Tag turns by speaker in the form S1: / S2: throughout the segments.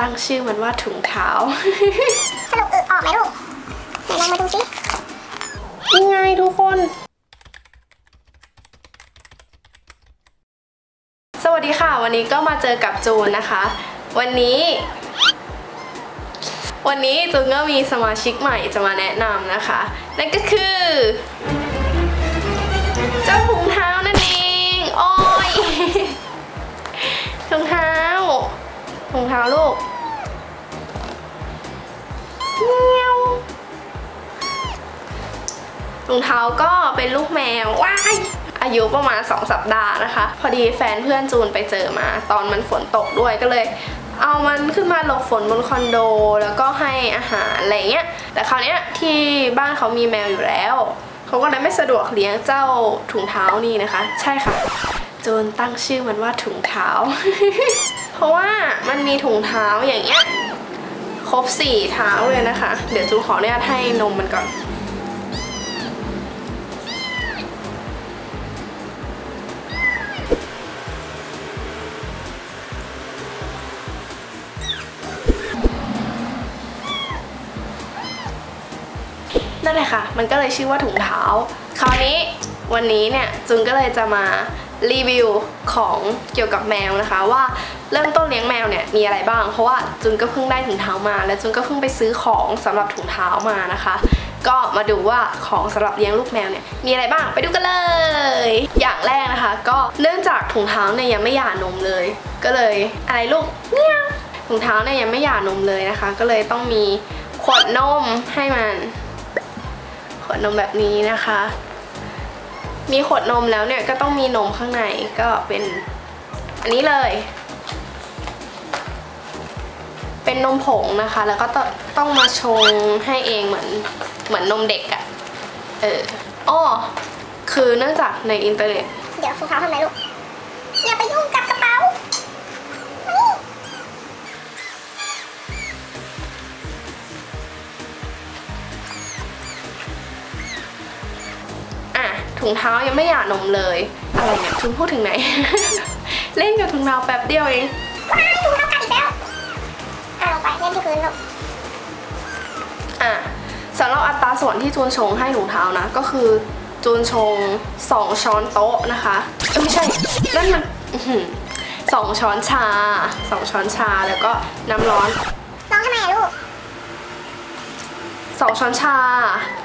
S1: ตั้งชื่อมันว่าถุงเท้า
S2: สรุปอึออกไหมลูกไหนลองมาดูสิ
S1: ยังไงทุกคน สวัสดีค่ะ วันนี้ก็มาเจอกับจูนนะคะ วันนี้วันนี้จูนก็มีสมาชิกใหม่จะมาแนะนำนะคะ นั่นก็คือ ถุงเท้าลูกเมียวรองเท้าก็เป็นลูกแมว ว้าย อายุประมาณ 2 สัปดาห์นะคะ พอดีแฟนเพื่อนจูนไปเจอมา ตอนมันฝนตกด้วยก็เลย เอามันขึ้นมาหลบฝนบนคอนโด แล้วก็ให้อาหารอะไรเงี้ย แต่คราวเนี้ยที่บ้านเขามีแมวอยู่แล้วเขาก็เลยไม่สะดวกเลี้ยงเจ้าถุงเท้านี่นะคะ ใช่ค่ะจูนตั้งชื่อมันว่าถุงเท้า เพราะว่ามันมีถุงเท้าอย่างเงี้ยครบสี่เท้าเลยนะคะ เดี๋ยวจูขออนุญาตให้นมมันก่อน นั่นแหละค่ะ มันก็เลยชื่อว่าถุงเท้า คราวนี้วันนี้เนี่ยจุนก็เลยจะมา รีวิวของเกี่ยวกับแมวนะคะว่าเริ่มต้นเลี้ยงแมวเนี่ยมีอะไรบ้าง เพราะว่าจุนก็เพิ่งได้ถุงเท้ามา และจุนก็เพิ่งไปซื้อของสำหรับถุงเท้ามานะคะ ก็มาดูว่าของสำหรับเลี้ยงลูกแมวเนี่ยมีอะไรบ้างไปดูกันเลย อย่างแรกนะคะ ก็เนื่องจากถุงเท้าเนี่ยยังไม่หย่านมเลย ก็เลยอะไรลูกเมียถุงเท้าเนี่ยยังไม่หย่านมเลยนะคะ ก็เลยต้องมีขวดนมให้มัน ขวดนมแบบนี้นะคะ มีขวดนมแล้วเนี่ยก็ต้องมีนมข้างในก็เป็นอันนี้เลย เป็นนมผงนะคะ แล้วก็ต้องมาชงให้เองเหมือนเหมือนนมเด็กอะ่ะเอออ้อคือเนื่องจากในอินเทอร์เน็ต
S2: เดี๋ยวคุณเข้าทำไมลูก อย่าไปยุ่งกับกระ
S1: งเท้ายังไม่หย่านมเลย อะไรเนี่ยคุณพูดถึงไหน เล่นกับถุงเท้าแป๊บเดียวเอง
S2: ว้ายถุงเท้ากัดอีกแล้วอะลงไปเล่นที่พื้นลูก
S1: อะสำหรับอัตราส่วนที่จูนชงให้ถุงเท้านะ ก็คือจูนชง 2 ช้อนโต๊ะนะคะเอ้ยไม่ใช่ นั่นมันอื้อหือสองช้อนชา2ช้อนชาแล้วก็น้ำร้อน
S2: น้องทำไมอะลูก
S1: 2ช้อนชา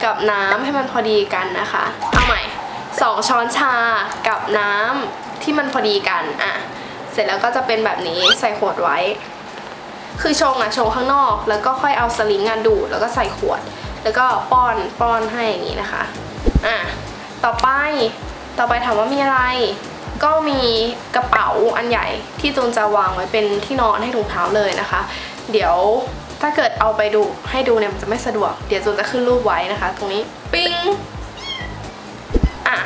S1: กับน้ำให้มันพอดีกันนะคะ เอาใหม่ 2 ช้อนชากับน้ำที่มันพอดีกันอะเสร็จแล้วก็จะเป็นแบบนี้ใส่ขวดไว้ คือชงอะชงข้างนอก แล้วก็ค่อยเอาสลิงอะดูดแล้วก็ใส่ขวด แล้วก็ป้อนป้อนให้อย่างนี้นะคะอะต่อไปต่อไปถามว่ามีอะไร ก็มีกระเป๋าอันใหญ่ที่จูนจะวางไว้เป็นที่นอนให้ถุงเท้าเลยนะคะ เดี๋ยวถ้าเกิดเอาไปดูให้ดูเนี่ยมันจะไม่สะดวก เดี๋ยวจูนจะขึ้นรูปไว้นะคะ ตรงนี้ ปิ้ง อะ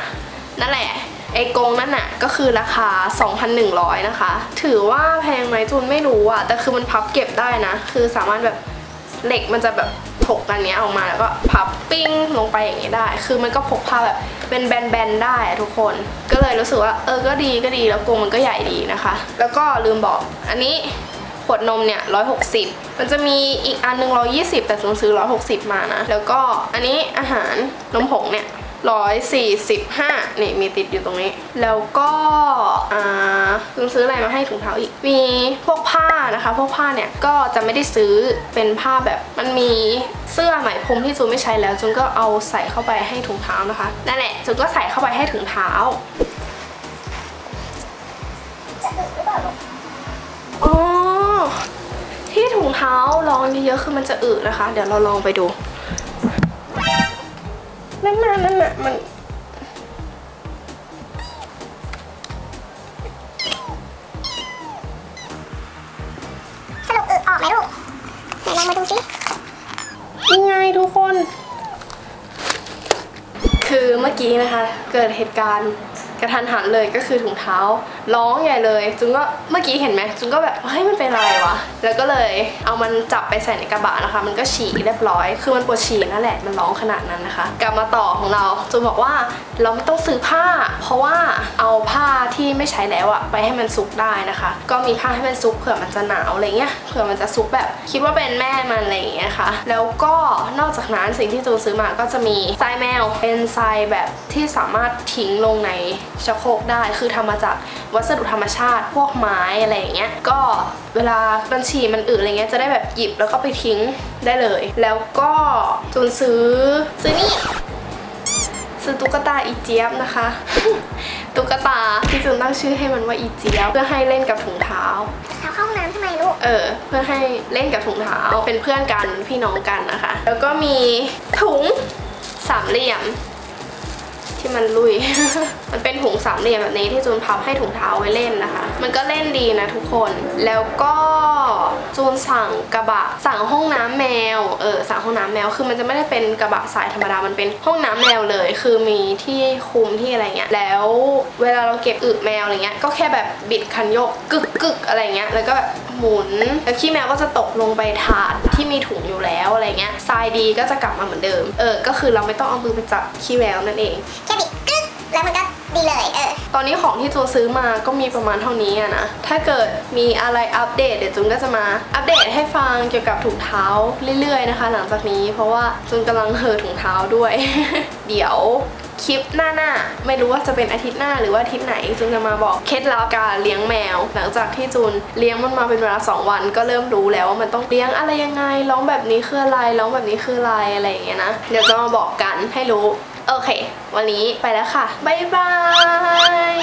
S1: นั่นแหละ ไอ้กงนั่นน่ะ ก็คือราคา 2,100 นะคะ ถือว่าแพงไหมจูนไม่รู้อะแต่คือมันพับเก็บได้นะ คือสามารถแบบเหล็กมันจะแบบถกกันเนี้ยออกมาแล้วก็พับปิ้งลงไปอย่างนี้ได้ คือมันก็พกพาแบบเป็นแบนๆได้ทุกคน ก็เลยรู้สึกว่าเออก็ดีก็ดีแล้วกงมันก็ใหญ่ดีนะคะ แล้วก็ลืมบอกอันนี้ขวดนมเนี่ย160มันจะมีอีกอันหนึง120แต่ซูนซื้อ160มานะ แล้วก็อันนี้อาหารนมผงเนี่ย 145 นี่มีติดอยู่ตรงนี้ แล้วก็อ่าซูนซื้ออะไรมาให้ถุงเท้าอีก มีพวกผ้านะคะ พวกผ้าเนี่ยก็จะไม่ได้ซื้อเป็นผ้าแบบมันมีเสื้อไหมพรมที่จูนไม่ใช้แล้วจูนก็เอาใส่เข้าไปให้ถุงเท้านะคะนั่นแหละจูนก็ใส่เข้าไปให้ถุงเท้า
S2: อ๋อ
S1: ที่ถุงเท้าลองเยอะๆคือมันจะอึนะคะ เดี๋ยวเราลองไปดู นั่นน่ะนั่นน่ะมัน
S2: สรุปอึออกไหมลูกไหนลองมาดูสิ
S1: ยังไงทุกคน คือเมื่อกี้นะคะ เกิดเหตุการณ์กระทันหันเลยก็คือถุงเท้า ร้องใหญ่เลย จุนก็เมื่อกี้เห็นไหมจุนก็แบบเฮ้ยมันเป็นอะไรวะ แล้วก็เลยเอามันจับไปใส่ในกระบะนะคะ มันก็ฉี่เรียบร้อย คือมันปวดฉี่นั่นแหละ มันร้องขนาดนั้นนะคะ กลับมาต่อของเราจุนบอกว่าเราไม่ต้องซื้อผ้า เพราะว่าเอาผ้าที่ไม่ใช้แล้วอะไปให้มันซุกได้นะคะ ก็มีผ้าให้มันซุกเผื่อมันจะหนาวอะไรเงี้ย เผื่อมันจะซุกแบบคิดว่าเป็นแม่มันอะไรอย่างเงี้ยค่ะ แล้วก็นอกจากนั้นสิ่งที่จูนซื้อมาก็จะมีทรายแมว เป็นทรายแบบที่สามารถทิ้งลงในชักโครกได้ คือทำมาจากวัสดุธรรมชาติพวกไม้อะไรอย่างเงี้ยก็เวลาบัญชีมันอืดอะไรเงี้ยจะได้แบบหยิบแล้วก็ไปทิ้งได้เลย แล้วก็จูนซื้อซื้อนี่ซื้อตุ๊กตาอีเจี๊ยบนะคะตุ๊กตาที่จูนตั้งชื่อให้มันว่าอีเจี๊ยบเพื่อให้เล่นกับถุงเท้า
S2: เราเข้าห้องน้ำทำไมลูก
S1: เออ เพื่อให้เล่นกับถุงเท้าเป็นเพื่อนกันพี่น้องกันนะคะ แล้วก็มีถุงสามเหลี่ยม ที่มันลุย มันเป็นถุงสามเหลี่ยมแบบนี้ที่จูนพับให้ถุงเท้าไว้เล่นนะคะ มันก็เล่นดีนะทุกคน แล้วก็ จูนสั่งกระบะสั่งห้องน้ำแมวเออสั่งห้องน้ำแมวคือมันจะไม่ได้เป็นกระบะสายธรรมดามันเป็นห้องน้ำแมวเลย คือมีที่คุมที่อะไรเงี้ยแล้วเวลาเราเก็บอึแมวอะไรเงี้ยก็แค่แบบบิดคันโยกกึกกึกอะไรเงี้ยแล้วก็แบบหมุนแล้วขี้แมวก็จะตกลงไปถาดที่มีถุงอยู่แล้วอะไรเงี้ยทรายดีก็จะกลับมาเหมือนเดิม เออ ก็คือเราไม่ต้องเอามือไปจับขี้แมวนั่นเอง
S2: แค่บิดกึ๊กแล้วมันก็ ดีเลยเออ
S1: ตอนนี้ของที่จูนซื้อมาก็มีประมาณเท่านี้นะ ถ้าเกิดมีอะไรอัปเดตเดี๋ยวจูนก็จะมาอัปเดตให้ฟังเกี่ยวกับถุงเท้าเรื่อยๆนะคะ หลังจากนี้เพราะว่าจูนกำลังเห่อถุงเท้าด้วย เดี๋ยวคลิปหน้าๆไม่รู้ว่าจะเป็นอาทิตย์หน้าหรือว่าอาทิตย์ไหนจูนจะมาบอกเคล็ดลับการเลี้ยงแมว หลังจากที่จูนเลี้ยงมันมาเป็นเวลา2วัน ก็เริ่มรู้แล้วว่ามันต้องเลี้ยงอะไรยังไงร้องแบบนี้คืออะไรร้องแบบนี้คืออะไรอะไรอย่างเงี้ยนะเดี๋ยวจะมาบอกกันให้รู้ โอเค วันนี้ไปแล้วค่ะ บ๊ายบาย